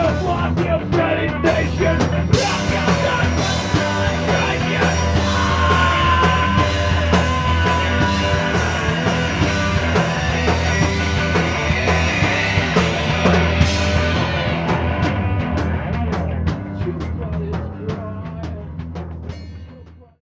you want, you better